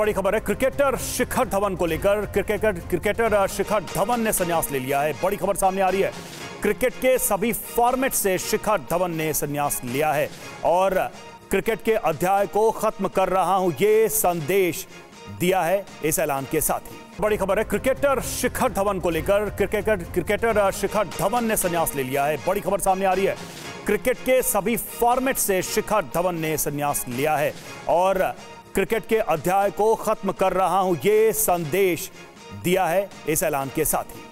बड़ी खबर है क्रिकेटर शिखर धवन को लेकर क्रिकेटर क्रिकेटर शिखर धवन ने संन्यास ले लिया है। बड़ी खबर सामने आ रही है क्रिकेट के सभी फॉर्मेट से शिखर धवन ने संन्यास लिया है और क्रिकेट के अध्याय को खत्म कर रहा हूँ, ये संदेश दिया है इस ऐलान के साथ ही। बड़ी खबर है क्रिकेटर शिखर धवन को लेकर क्रिकेटर क्रिकेटर शिखर धवन ने संन्यास ले लिया है। बड़ी खबर सामने आ रही है क्रिकेट के सभी फॉर्मेट से शिखर धवन ने संन्यास लिया है और क्रिकेट के अध्याय को खत्म कर रहा हूँ। यह संदेश दिया है इस ऐलान के साथ ही।